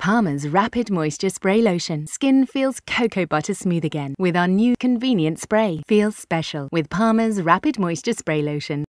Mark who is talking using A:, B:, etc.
A: Palmer's Rapid Moisture Spray Lotion. Skin feels cocoa butter smooth again with our new convenient spray. Feels special with Palmer's Rapid Moisture Spray Lotion.